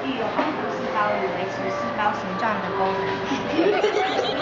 具有保护细胞与维持细胞形状的功能。